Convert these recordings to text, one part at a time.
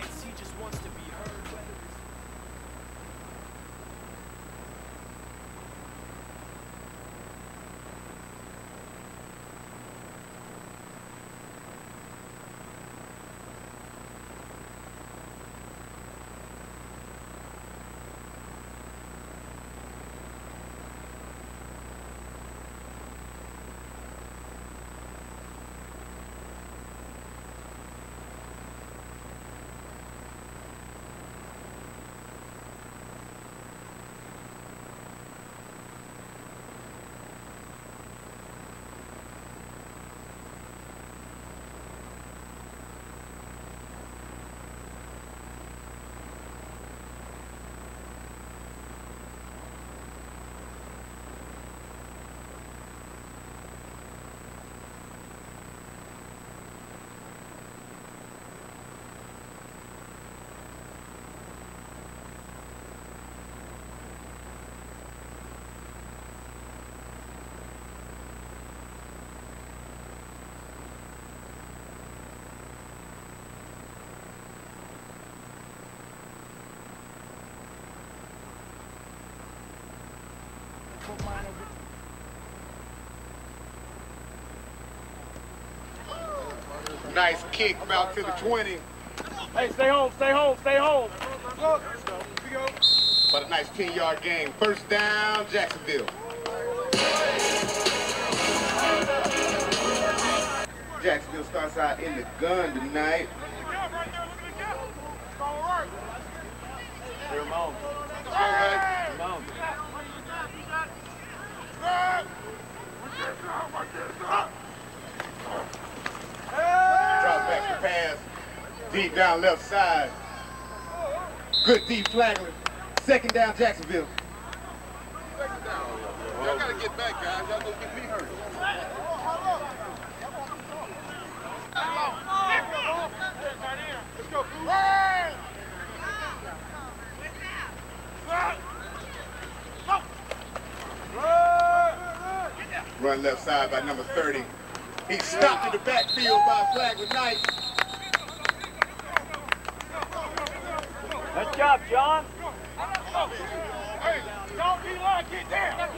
he just wants to be Nice kick out to the 20. Hey, stay home, stay home, stay home. But a nice 10 yard game. First down, Jacksonville. Jacksonville starts out in the gun tonight. Ramon. Ramon. Drop back the pass. Deep down left side. Good deep flagging. Second down, Jacksonville. Second down. Y'all gotta get back, guys. Y'all gonna get me hurt. Run left side by number 30. He's stopped in the backfield by Flagler Knight. Good job, John. Hey, don't be like get down.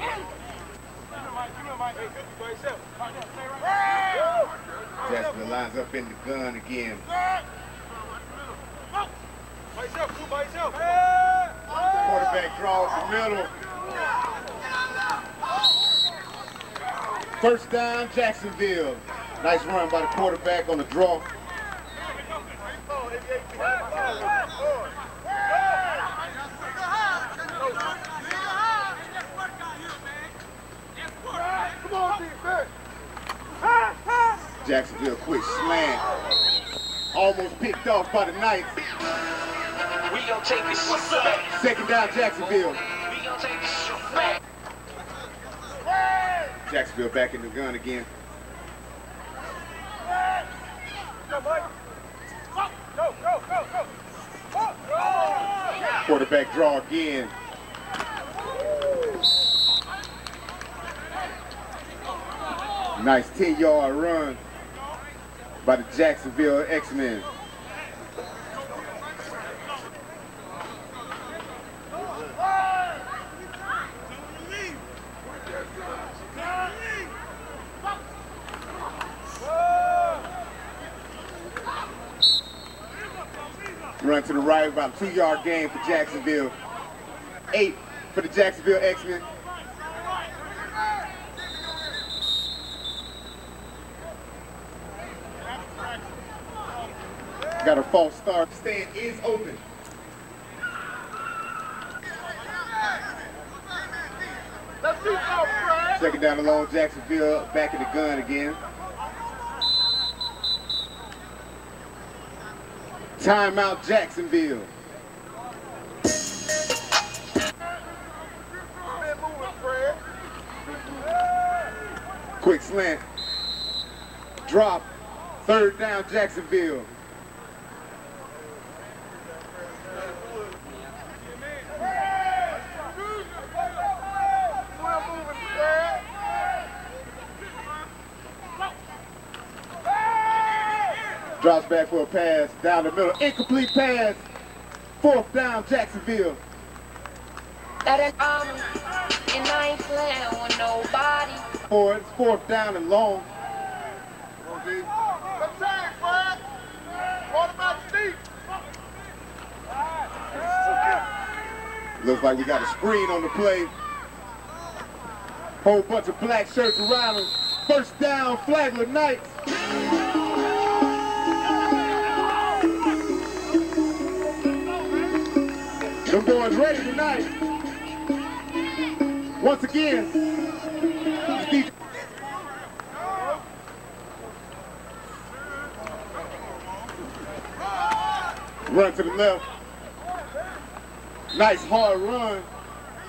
Jacksonville lines up in the gun again. Two. Quarterback draws the middle. First down, Jacksonville. Nice run by the quarterback on the draw. Jacksonville quick slant. Almost picked off by the Knights. We gon' take this shit back. Second down, Jacksonville. We gon' take this back. Jacksonville back in the gun again. Go, Mike. Go, go, go, go. Go, go. Quarterback draw again. Nice 10 yard run by the Jacksonville X-Men. Run to the right, about a two yard gain for Jacksonville. Eight for the Jacksonville X-Men. Got a false start. Stand is open. Let's do something, Fred. Second down along Jacksonville, back in the gun again. Timeout Jacksonville. Man, moving, Fred. Quick slant. Drop. Third down Jacksonville. Drops back for a pass. Down the middle. Incomplete pass. Fourth down, Jacksonville. That is um, and I ain't playing with nobody. For it's fourth down and long. Let's tag, Fred. Quarterback deep. Looks like we got a screen on the play. Whole bunch of black shirts around him. First down, Flagler Knights. Them boys ready tonight. Once again, Steve- run to the left. Nice hard run.